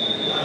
Yeah.